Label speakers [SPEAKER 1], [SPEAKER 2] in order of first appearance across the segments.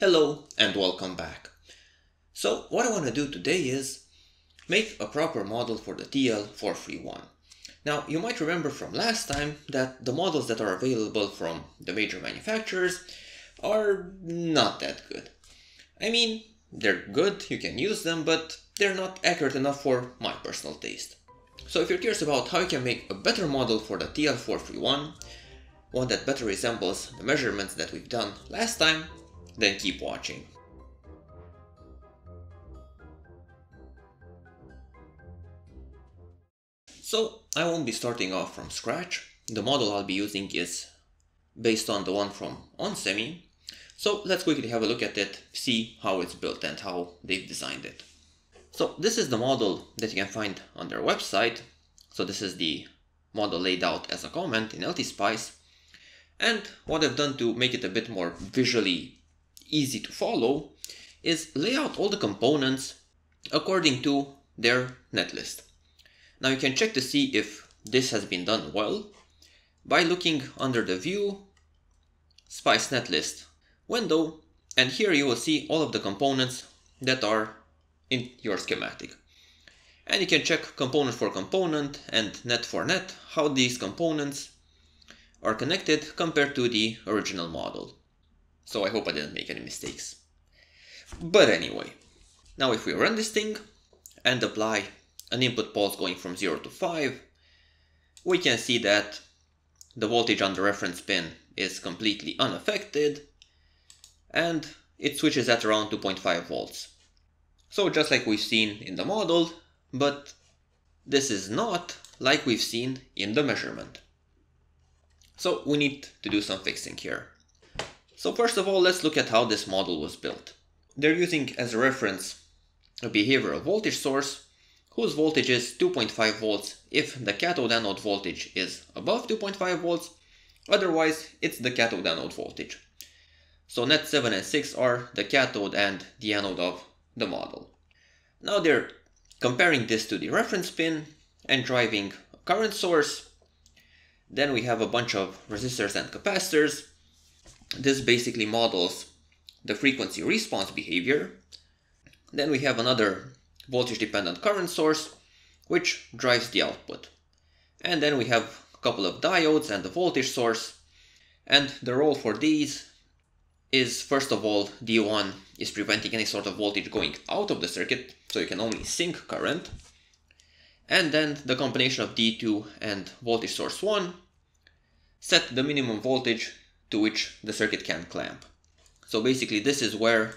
[SPEAKER 1] Hello and welcome back. So what I want to do today is make a proper model for the TL431. Now you might remember from last time that the models that are available from the major manufacturers are not that good. I mean, they're good, you can use them, but they're not accurate enough for my personal taste. So if you're curious about how you can make a better model for the TL431, one that better resembles the measurements that we've done last time, then keep watching. So I won't be starting off from scratch. The model I'll be using is based on the one from onsemi. So let's quickly have a look at it, see how it's built and how they've designed it. So this is the model that you can find on their website. So this is the model laid out as a comment in LTSpice. And what I've done to make it a bit more visually easy to follow is lay out all the components according to their netlist. Now you can check to see if this has been done well by looking under the view spice netlist window and here you will see all of the components that are in your schematic. And you can check component for component and net for net how these components are connected compared to the original model. So I hope I didn't make any mistakes. But anyway, now if we run this thing and apply an input pulse going from 0 to 5, we can see that the voltage on the reference pin is completely unaffected and it switches at around 2.5 volts. So just like we've seen in the model, but this is not like we've seen in the measurement. So we need to do some fixing here. So first of all, let's look at how this model was built. They're using as a reference a behavioral voltage source whose voltage is 2.5 volts if the cathode anode voltage is above 2.5 volts, otherwise it's the cathode anode voltage. So net 7 and 6 are the cathode and the anode of the model. Now they're comparing this to the reference pin and driving a current source. Then we have a bunch of resistors and capacitors this basically models the frequency response behavior. Then we have another voltage dependent current source which drives the output. And then we have a couple of diodes and the voltage source. And the role for these is first of all D1 is preventing any sort of voltage going out of the circuit so you can only sink current. And then the combination of D2 and voltage source 1 set the minimum voltage to which the circuit can clamp. So basically this is where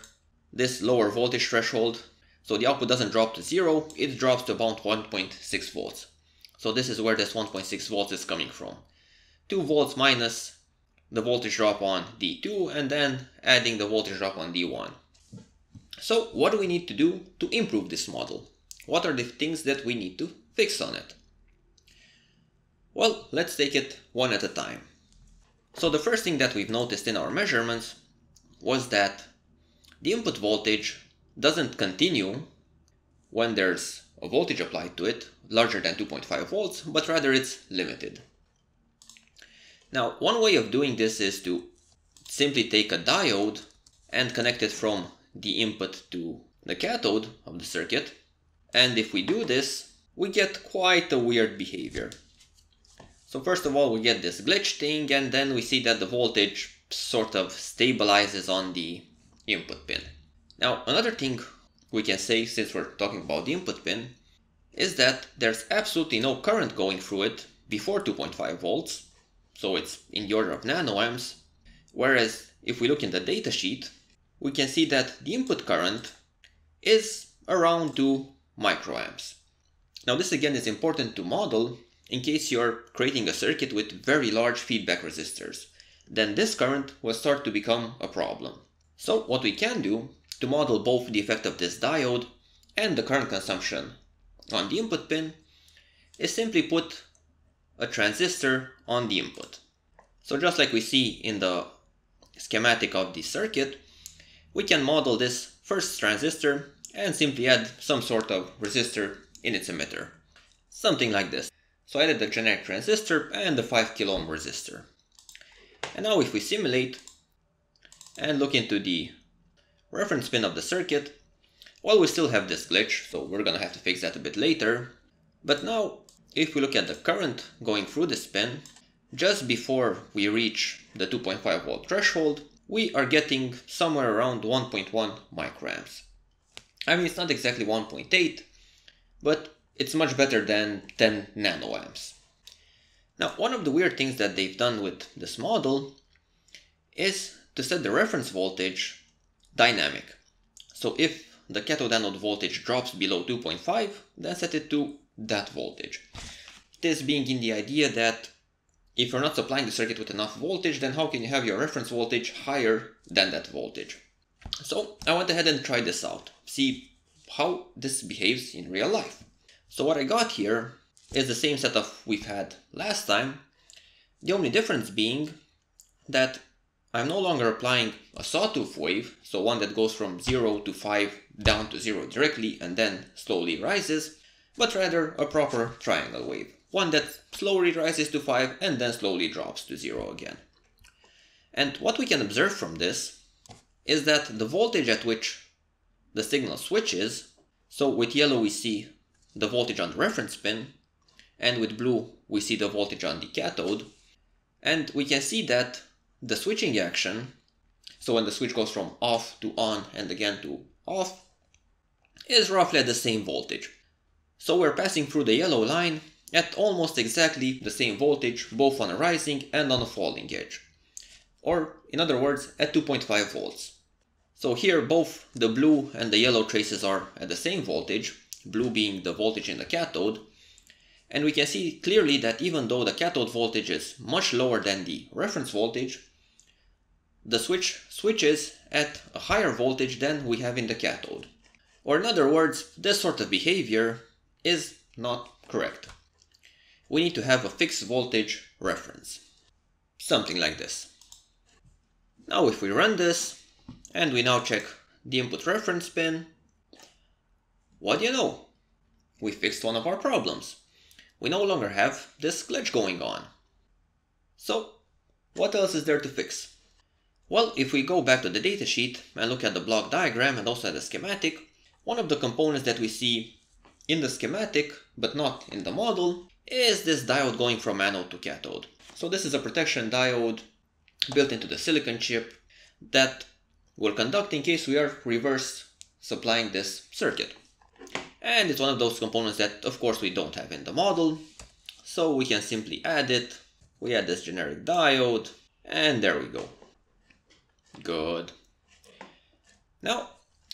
[SPEAKER 1] this lower voltage threshold, so the output doesn't drop to zero, it drops to about 1.6 volts. So this is where this 1.6 volts is coming from. 2 volts minus the voltage drop on D2 and then adding the voltage drop on D1. So what do we need to do to improve this model? What are the things that we need to fix on it? Well, let's take it one at a time. So the first thing that we've noticed in our measurements was that the input voltage doesn't continue when there's a voltage applied to it larger than 2.5 volts, but rather it's limited. Now, one way of doing this is to simply take a diode and connect it from the input to the cathode of the circuit. And if we do this, we get quite a weird behavior. So first of all, we get this glitch thing and then we see that the voltage sort of stabilizes on the input pin. Now, another thing we can say since we're talking about the input pin is that there's absolutely no current going through it before 2.5 volts, so it's in the order of nanoamps, whereas if we look in the datasheet, we can see that the input current is around 2 microamps. Now this again is important to model in case you're creating a circuit with very large feedback resistors. Then this current will start to become a problem. So what we can do to model both the effect of this diode and the current consumption on the input pin is simply put a transistor on the input. So just like we see in the schematic of the circuit, we can model this first transistor and simply add some sort of resistor in its emitter. Something like this. So I added the generic transistor and the 5 kilo ohm resistor. And now if we simulate and look into the reference pin of the circuit, well, we still have this glitch, so we're gonna have to fix that a bit later. But now, if we look at the current going through this pin, just before we reach the 2.5 volt threshold, we are getting somewhere around 1.1 microamps. I mean, it's not exactly 1.8, but it's much better than 10 nanoamps. Now, one of the weird things that they've done with this model is to set the reference voltage dynamic. So if the cathode anode voltage drops below 2.5, then set it to that voltage. This being in the idea that if you're not supplying the circuit with enough voltage, then how can you have your reference voltage higher than that voltage? So I went ahead and tried this out, see how this behaves in real life. So what I got here is the same setup we've had last time, the only difference being that I'm no longer applying a sawtooth wave, so one that goes from 0 to 5 down to 0 directly and then slowly rises, but rather a proper triangle wave, one that slowly rises to 5 and then slowly drops to 0 again. And what we can observe from this is that the voltage at which the signal switches, so with yellow we see the voltage on the reference pin, and with blue we see the voltage on the cathode, and we can see that the switching action, so when the switch goes from off to on and again to off, is roughly at the same voltage. So we're passing through the yellow line at almost exactly the same voltage, both on a rising and on a falling edge. Or, in other words, at 2.5 volts. So here both the blue and the yellow traces are at the same voltage, blue being the voltage in the cathode, and we can see clearly that even though the cathode voltage is much lower than the reference voltage, the switch switches at a higher voltage than we have in the cathode. Or in other words, this sort of behavior is not correct. We need to have a fixed voltage reference. Something like this. Now if we run this, and we now check the input reference pin, what do you know? We fixed one of our problems. We no longer have this glitch going on. So, what else is there to fix? Well, if we go back to the datasheet and look at the block diagram and also at the schematic, one of the components that we see in the schematic, but not in the model, is this diode going from anode to cathode. So this is a protection diode built into the silicon chip that will conduct in case we are reverse supplying this circuit. And it's one of those components that of course we don't have in the model, so we can simply add it. We add this generic diode, and there we go. Good. Now,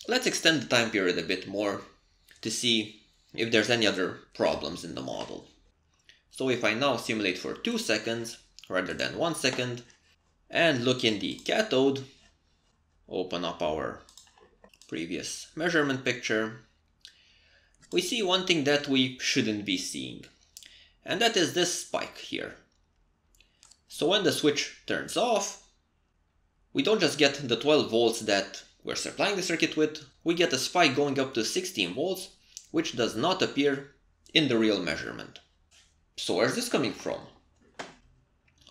[SPEAKER 1] let's extend the time period a bit more to see if there's any other problems in the model. So if I now simulate for 2 seconds rather than 1 second and look in the cathode, open up our previous measurement picture, we see one thing that we shouldn't be seeing. And that is this spike here. So when the switch turns off, we don't just get the 12 volts that we're supplying the circuit with, we get a spike going up to 16 volts, which does not appear in the real measurement. So where's this coming from?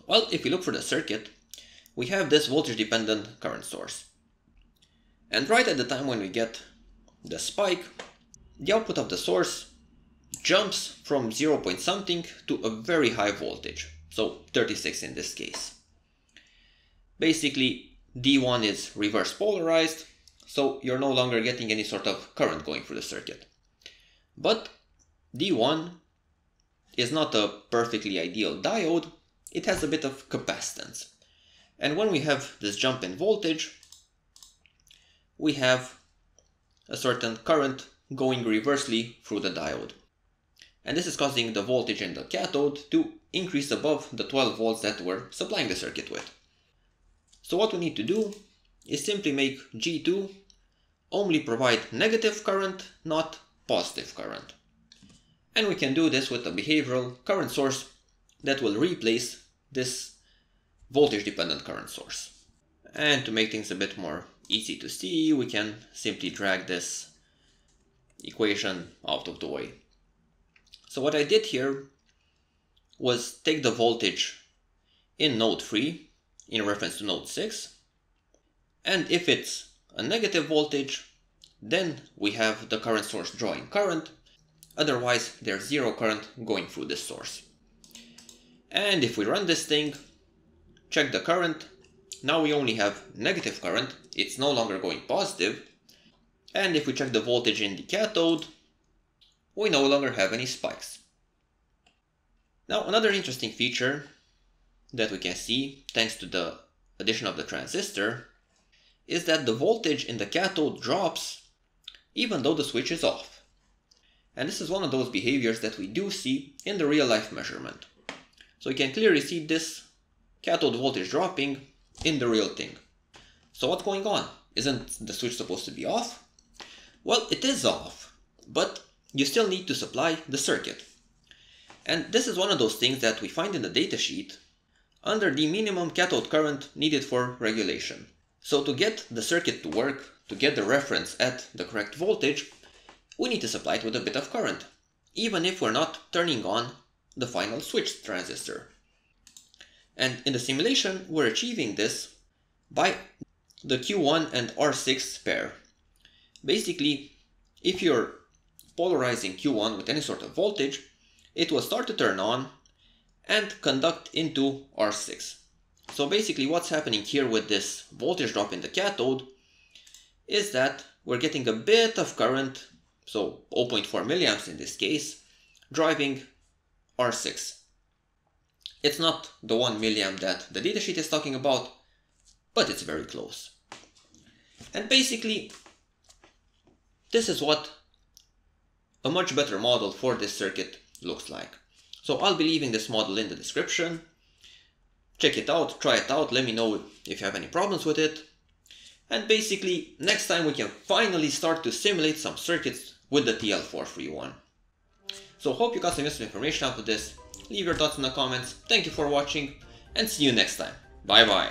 [SPEAKER 1] Well, if we look for the circuit, we have this voltage dependent current source. And right at the time when we get the spike, the output of the source jumps from 0 point something to a very high voltage, so 36 in this case. Basically, D1 is reverse polarized, so you're no longer getting any sort of current going through the circuit. But D1 is not a perfectly ideal diode, it has a bit of capacitance. And when we have this jump in voltage, we have a certain current going reversely through the diode. And this is causing the voltage in the cathode to increase above the 12 volts that we're supplying the circuit with. So what we need to do is simply make G2 only provide negative current, not positive current. And we can do this with a behavioral current source that will replace this voltage dependent current source. And to make things a bit more easy to see, we can simply drag this equation out of the way. So what I did here was take the voltage in node 3 in reference to node 6. And if it's a negative voltage, then we have the current source drawing current, otherwise there's zero current going through this source. And if we run this thing, check the current, now we only have negative current, it's no longer going positive, and if we check the voltage in the cathode, we no longer have any spikes. Now another interesting feature that we can see thanks to the addition of the transistor is that the voltage in the cathode drops even though the switch is off. And this is one of those behaviors that we do see in the real life measurement. So you can clearly see this cathode voltage dropping in the real thing. So what's going on? Isn't the switch supposed to be off? Well, it is off, but you still need to supply the circuit. And this is one of those things that we find in the datasheet under the minimum cathode current needed for regulation. So to get the circuit to work, to get the reference at the correct voltage, we need to supply it with a bit of current, even if we're not turning on the final switch transistor. And in the simulation, we're achieving this by the Q1 and R6 pair. Basically, if you're polarizing Q1 with any sort of voltage, it will start to turn on and conduct into R6. So basically what's happening here with this voltage drop in the cathode is that we're getting a bit of current, so 0.4 milliamps in this case, driving R6. It's not the 1 milliamp that the datasheet is talking about, but it's very close. And basically, this is what a much better model for this circuit looks like. So I'll be leaving this model in the description. Check it out, try it out, let me know if you have any problems with it. And basically, next time we can finally start to simulate some circuits with the TL431. So hope you got some useful information out of this. Leave your thoughts in the comments. Thank you for watching and see you next time. Bye bye.